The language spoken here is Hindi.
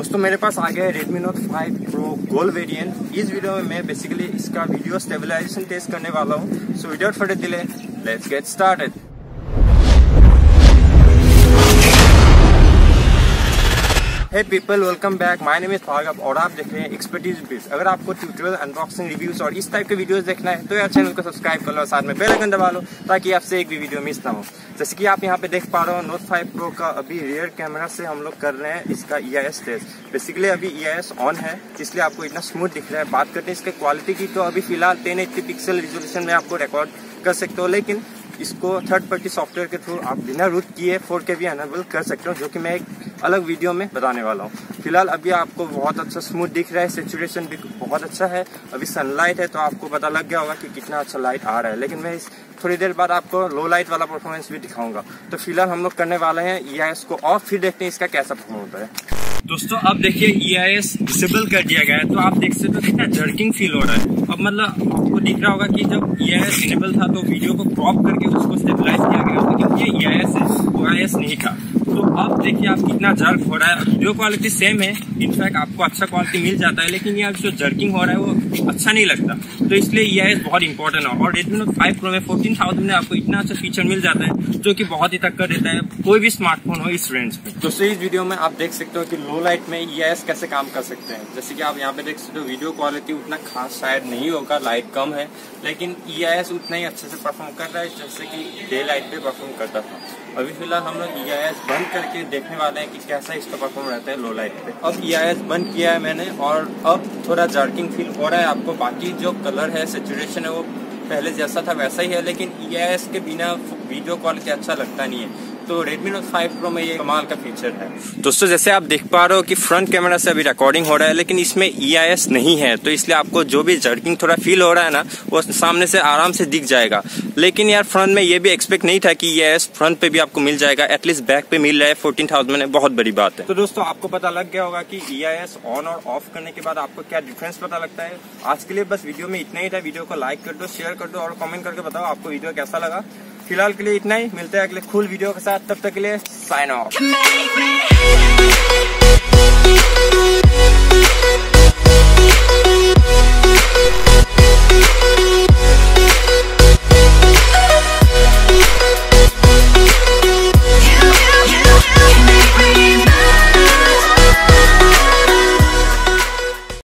दोस्तों, मेरे पास आ गया है Redmi Note 5 Pro Gold variant इस वीडियो में मैं बेसिकली इसका वीडियो स्टेबलाइजेशन टेस्ट करने वाला हूँ। So without further delay let's get started hey people welcome back my name is Bhargav और आप देख रहे हैं एक्सपर्टीज बिज अगर आपको ट्यूटोरियल अनबॉक्सिंग रिव्यूज़ और इस टाइप के वीडियोस देखना है तो यार चैनल को सब्सक्राइब कर लो साथ में बेल आइकन दबा लो, ताकि आपसे एक भी वीडियो मिस ना हो। जैसे कि आप यहाँ पे देख पा रहे हो नोट 5 प्रो का अभी रियर कैमरा से हम लोग कर रहे हैं इसका ई आई टेस्ट बेसिकली अभी ई आई एस ऑन है इसलिए आपको इतना स्मूथ दिख रहा है। बात करते हैं इसके क्वालिटी की तो अभी फ़िलहाल टेन एट्टी पिक्सल रिजोल्यूशन में आपको रिकॉर्ड कर सकते हो, लेकिन इसको थर्ड पार्टी सॉफ्टवेयर के थ्रू आप बिना रूट किए फोर के भी अनेबल कर सकते हो, जो कि मैं एक अलग वीडियो में बताने वाला हूँ। फ़िलहाल अभी आपको बहुत अच्छा स्मूथ दिख रहा है सिचुएशन भी बहुत अच्छा है। अभी सनलाइट है तो आपको पता लग गया होगा कि कितना अच्छा लाइट आ रहा है। लेकिन मैं इस थोड़ी देर बाद आपको लो लाइट वाला परफॉर्मेंस भी दिखाऊँगा। तो फ़िलहाल हम लोग करने वाले हैं ईआईएस को ऑफ़ फिर देखते हैं इसका कैसा परफॉर्म होता है। दोस्तों, अब देखिए ई आई एस डिसेबल कर दिया गया है। तो आप देख सकते हो कितना जर्किंग फील हो रहा है। अब मतलब आपको दिख रहा होगा कि जब ई आई एस इनेबल था तो वीडियो को क्रॉप करके उसको स्टेबलाइज किया गया लेकिन ये ई आई एस है ओ आई एस नहीं था। तो अब देखिए आप कितना जर्क हो रहा है। वीडियो क्वालिटी सेम है। इनफैक्ट आपको अच्छा क्वालिटी मिल जाता है, लेकिन यहाँ जो जर्किंग हो रहा है, वो अच्छा नहीं लगता। तो इसलिए आई एस बहुत इंपॉर्टेंट है। और रेडमी नोट फाइव प्रो में फोर्टीन थाउज़ेंड में आपको इतना अच्छा फीचर मिल जाता है, जो कि बहुत ही तक कर देता है, कोई भी स्मार्टफ़ोन हो इस रेंज में दोस्तों इस वीडियो में आप देख सकते हो कि लो लाइट में ई आई एस कैसे काम कर सकते हैं। जैसे कि आप यहाँ पे देख सकते हो वीडियो क्वालिटी उतना खास शायद नहीं होगा लाइट कम है, लेकिन ई आई एस उतना ही अच्छे से परफॉर्म कर रहा है, जैसे कि डे लाइट पे परफॉर्म करता था। अभी फ़िलहाल हम लोग ई आई एस बंद करके देखने वाले हैं कि कैसा इसका परफॉर्म रहता है लो लाइट पे। अब ई आई एस बंद किया है मैंने और अब थोड़ा जर्किंग फील हो रहा है आपको। बाकी जो कलर है सेचुरेशन है, वो पहले जैसा था वैसा ही है, लेकिन ई आई एस के बिना वीडियो कॉल के अच्छा लगता नहीं है। तो Redmi Note 5 Pro में ये कमाल का फीचर है। दोस्तों जैसे आप देख पा रहे हो कि फ्रंट कैमरा से अभी रिकॉर्डिंग हो रहा है लेकिन इसमें ईआईएस नहीं है तो इसलिए आपको जो भी जर्किंग थोड़ा फील हो रहा है ना वो सामने से आराम से दिख जाएगा। लेकिन यार फ्रंट में ये भी एक्सपेक्ट नहीं था कि ई फ्रंट पे भी आपको मिल जाएगा एटलीस्ट बैक पे मिल रहा है फोर्टीन थाउज़ेंड में बहुत बड़ी बात है। तो दोस्तों आपको पता लग गया होगा कि ई ऑन और ऑफ़ करने के बाद आपको क्या डिफरेंस पता लगता है? आज के लिए बस वीडियो में इतना ही था। वीडियो को लाइक कर दो शेयर कर दो और कमेंट करके बताओ आपको वीडियो कैसा लगा। फ़िलहाल के लिए इतना ही। मिलते हैं अगले खुल वीडियो के साथ। तब तक के लिए साइन ऑफ़